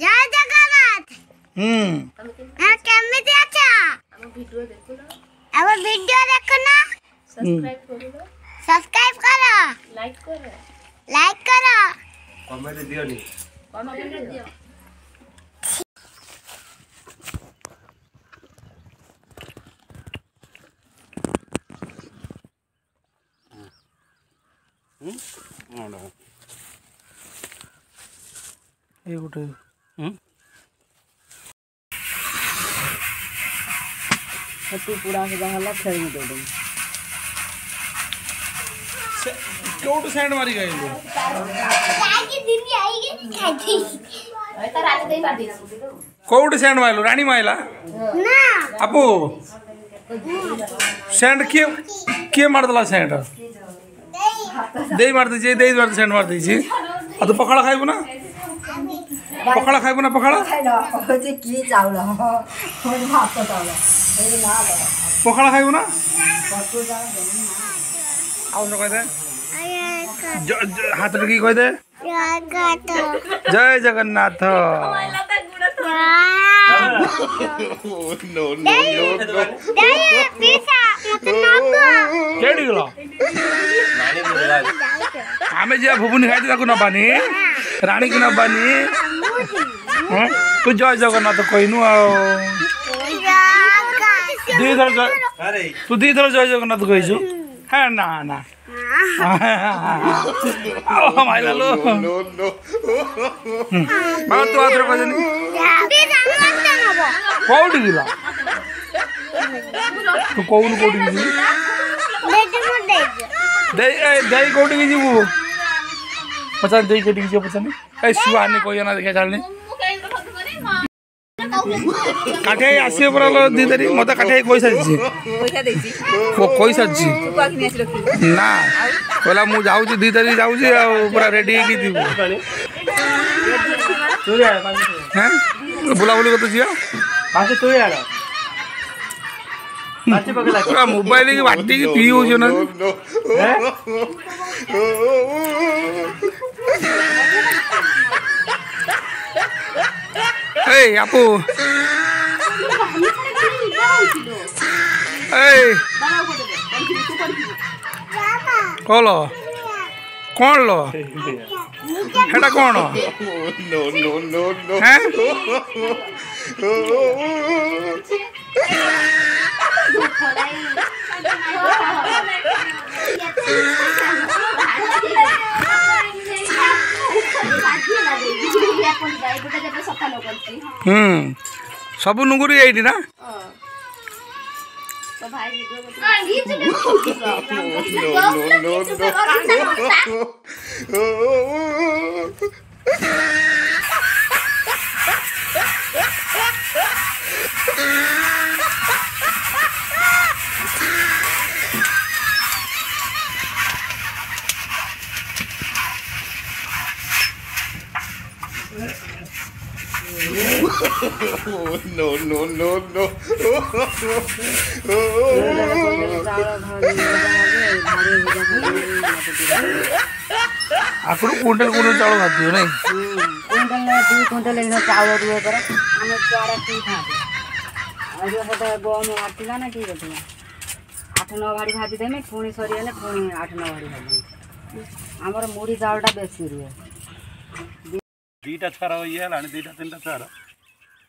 জয় জগন্নাথ হুম হ্যাঁ কেমনি আছো আমার ভিডিও দেখো না আমার ভিডিও দেখো এই গোটে छत्ती पूरा के गहला खेल में दे देंगे क्यों सेंड मारी गई वो के दिन भी आएगी खाती तो रात दे पार्टी कोड सेंड माइलो रानी माइला ना अपू सेंड के के ಮಾಡ್ದಲ್ಲ सेंड देई मार दीजिए देई मार सेंड मार दीजिए ಅದು ಪಕಡ खाइबो ना ପଖାଳ ଖାଇବୁ ନା ପଖାଳ କି ଚାଉଳ ଭାତ ଚାଉଳ ପଖାଳ ଖାଇବୁ ନା ଆଉ କହିଦେ ହାତ ଟେକି କହିଦେ ଜୟ ଜଗନ୍ନାଥ କେଉଁଠି ଗଲ ଆମେ ଯିବା ଭୁବୁନି ଖାଇଛୁ ତାକୁ ନବାନି ରାଣୀକୁ ନବାନି ତୁ ଜୟ ଜଗନ୍ନାଥ କହିନୁ ଆଉ ଦୁଇଥର ତୁ ଦୁଇଥର ଜୟ ଜଗନ୍ନାଥ କହିଛୁ ହଁ ନା ନା ମାଇଲାଲୁ ମାମା ତୁ ଆଉଥରେ କହିଦେନି କୋଉଠି ଗଲା ତୁ କହୁନୁ କୋଉଠିକି ଯିବୁ ଦେଇ କୋଉଠିକି ଯିବୁ ପଚାର ଦେଇ କୋଉଠିକି ଯିବ ପଚାର এই শুয়ানি কইও না দেখে চালনি কাঠেই আসিয়ে পড়া দি দেরি মতে কাঠেই কই সারিছি কই সারিছি না কইলা মু যাউছি দি দেরি যাউছি আর পুরা রেডি হইকি দিব হ্যাঁ বুলাবুলি করতে যা পাশে তুই আর পুরা মোবাইল কি বাটিকি পি হচ্ছে না এই আপু এই কল କ'ଣ ଲ ହେଟା କ'ଣ ହେ लगती हम्म सब नुंगुरी आई थी ना तो भाई video no, no, no, no. ଆପଣ କୁଇଣ୍ଟାଲ କୁଇଣ୍ଟାଲ ଚାଉଳ ଖାଉଥିବେ ନାଇଁ କୁଇଣ୍ଟାଲ ଦୁଇ କୁଇଣ୍ଟାଲ ଏଇନା ଚାଉଳ ରୁହେ ପରା ଆମେ ଚାରା କି ଖାଆନ୍ତି ଆଉ ଗୋଟେ ଗହମ ବାଟିଲା ନା ଠିକ୍ ଅଛି ଆଠ ନଅ ଭାଡ଼ି ଭାଜିଦେମି ପୁଣି ସରିଗଲେ ପୁଣି ଆଠ ନଅ ଭାଡ଼ି ଭାଜିଦେମି ଆମର ମୁଢ଼ି ଚାଉଳଟା ବେଶୀ ରୁହେ ଦୁଇଟା ଛାର ଇଏ ହେଲାଣି ଦୁଇଟା ତିନିଟା ଛାର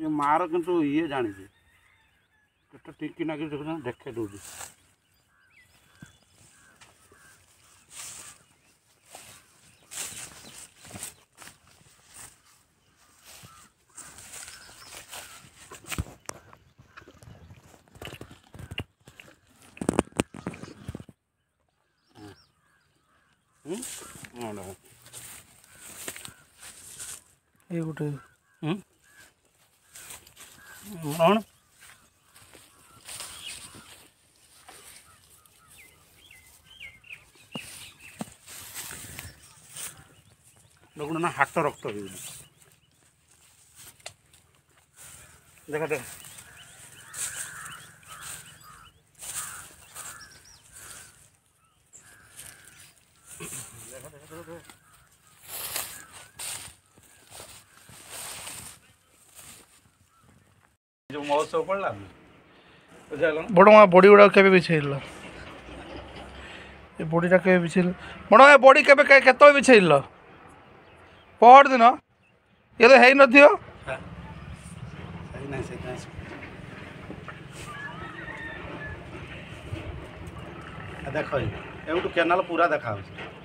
मार कि ये जानी टिकी ना कि देखे दूर हम्म? हाँ, हाँ। ये गोटे મરણ দেখুন না হাতটা রক্ত হয়ে গেল দেখা দেখ দেখা দেখা ଯେଉଁ ମହୋତ୍ସବ ପଡ଼ିଲା ବଡ଼ ମା ବଡ଼ି ଗୁଡ଼ାକ କେବେ ବିଛେଇଲ ଏ ବଡ଼ିଟା କେବେ ବିଛେଇଲ ବଡ଼ ଏ ବଡ଼ି କେବେ କେତେବେଳେ ବିଛେଇଲ ପହର ଦିନ ଇଏ ତ ହେଇନଥିବ ଦେଖ ଏଇଠୁ କେନାଲ ପୁରା ଦେଖାହେଉଛି